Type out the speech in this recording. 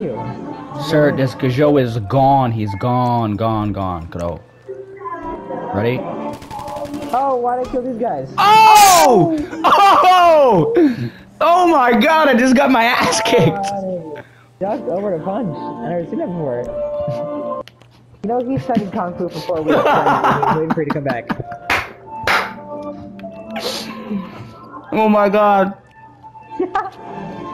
Sir, this Gajo is gone. He's gone, gone, gone. Go. Ready? Oh, why did I kill these guys? Oh! Oh! Oh my god, I just got my ass kicked! Duck over the punch. I never seen that before. You know, he studied Kung Fu before we were waiting for you to come back. Oh my god.